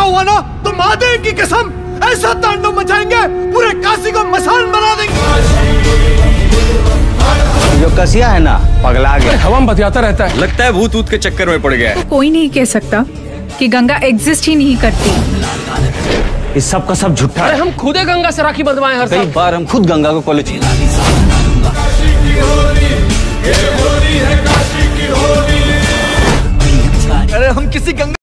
मौका हुआ ना तो महादेव की कसम ऐसा तांडव मचाएँगे पूरे काशी को मसान बना देंगे। जो कसिया है ना पगला गया। हवा बतियाता रहता है। लगता है भूत ऊत के चक्कर में पड़ गया है। तो कोई नहीं कह सकता कि गंगा एग्जिस्ट ही नहीं करती। इस सब का सब झूठा अरे है। हम खुद गंगा से राखी बंधवाए हर कई बार हम खुद गंगा को कॉलेज अरे हम किसी गंगा